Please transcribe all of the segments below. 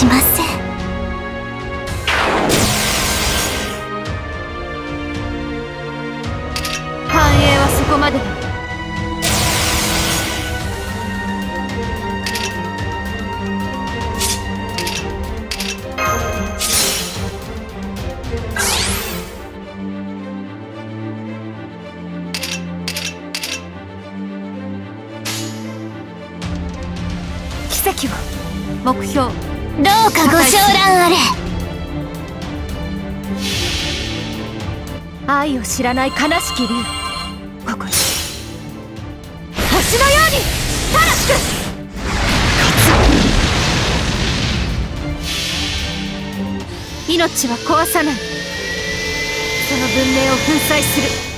しません。繁栄はそこまでだ。奇跡を。目標。どうかご承覧あれ。愛を知らない悲しき竜。ここに。星のように正しく。命は壊さない。その文明を粉砕する。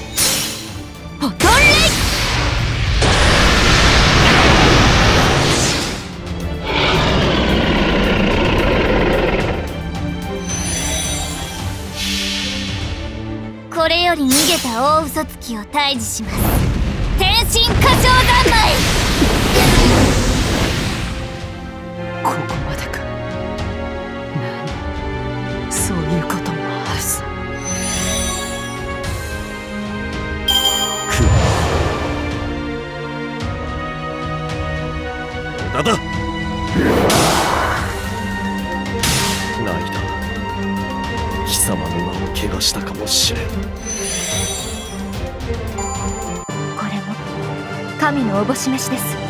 これより逃げた大嘘つきを退治します。天神歌唱三昧。ここまでか。何？そういうこともあるさだだ様の名を汚したかもしれん。これも神のおぼし飯です。